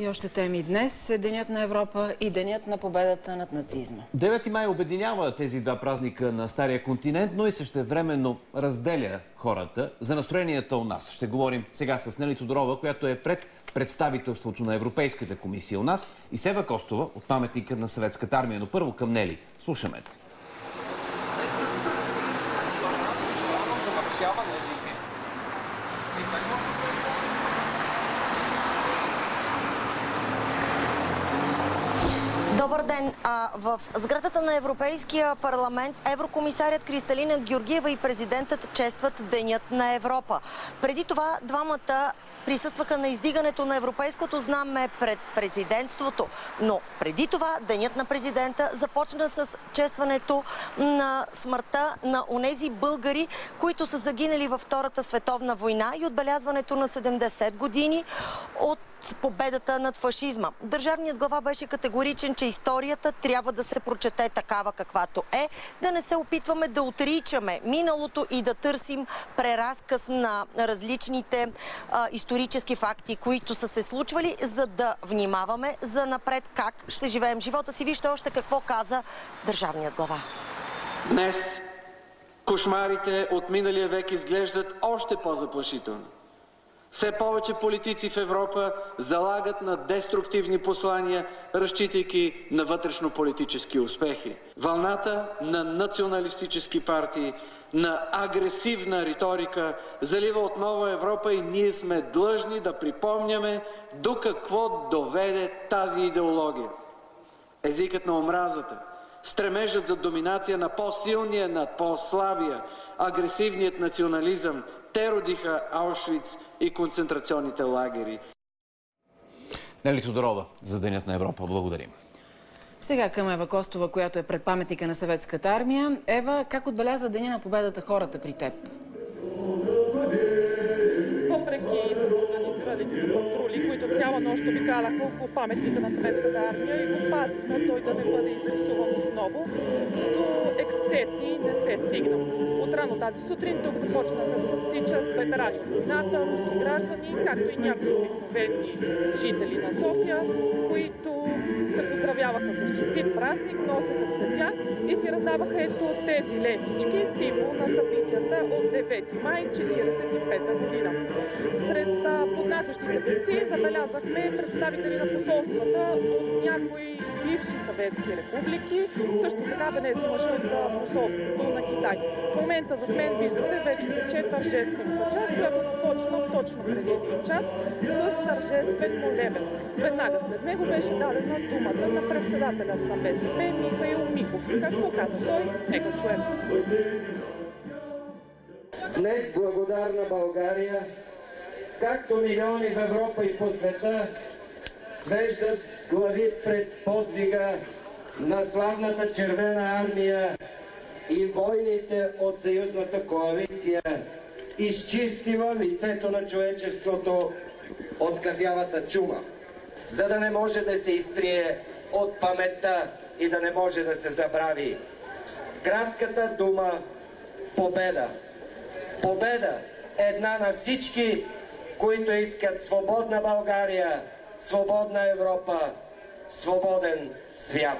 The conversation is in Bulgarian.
И още теми днес е Денят на Европа и Денят на победата над нацизма. 9 май обединява тези два празника на Стария континент, но и същевременно разделя хората за настроенията у нас. Ще говорим сега с Нели Тодорова, която е пред представителството на Европейската комисия у нас и Сева Костова от паметника на Съветската армия. Но първо към Нели. Слушаме те. Добър ден! А, в сградата на Европейския парламент еврокомисарят Кристалина Георгиева и президентът честват Денят на Европа. Преди това двамата присъстваха на издигането на европейското знаме пред президентството. Но преди това Денят на президента започна с честването на смъртта на онези българи, които са загинали във Втората световна война и отбелязването на 70 години от победата над фашизма. Държавният глава беше категоричен, че историята трябва да се прочете такава каквато е, да не се опитваме да отричаме миналото и да търсим преразказ на различните а, исторически факти, които са се случвали, за да внимаваме за напред как ще живеем живота си. Вижте още какво каза държавният глава. Днес кошмарите от миналия век изглеждат още по-заплашителни. Все повече политици в Европа залагат на деструктивни послания, разчитайки на вътрешно-политически успехи. Вълната на националистически партии, на агресивна риторика залива отново Европа и ние сме длъжни да припомняме до какво доведе тази идеология. Езикът на омразата, стремежът за доминация на по-силния над по-слабия, агресивният национализъм, те родиха Аушвиц и концентрационните лагери. Нели Тодорова за Денят на Европа. Благодарим. Сега към Ева Костова, която е пред паметника на Съветската армия. Ева, как отбеляза Деня на победата хората при теб? Патрули, които цяла нощ обикаляха около паметника на Съветската армия и го пазиха той да не бъде изрисуван отново, до ексцесии не се стигна. Отрано тази сутрин тук започнаха да се стичат ветерани от войната, руски граждани, както и някои обикновени жители на София, които се поздравяваха с честит празник, носеха цветя и си раздаваха ето тези лентички, символ на събитията от 9 май 1945 година. Сред поднасящите венци забелязахме представители на посолствата от някои бивши съветски републики. Също така венец имаше от посолството на Китай. В момента за мен виждате вече тече тържествената част, която започна точно преди един час с тържествен молебен. Веднага след него беше дадена думата на председателя на БСП Михаил Миков. Какво каза той? Нека чуем. Днес благодарна България, както милиони в Европа и по света, свеждат глави пред подвига на славната червена армия и войните от съюзната коалиция, изчистила лицето на човечеството от кафявата чума, за да не може да се изтрие от паметта и да не може да се забрави. Кратката дума победа. Победа една на всички, които искат свободна България, свободна Европа, свободен свят.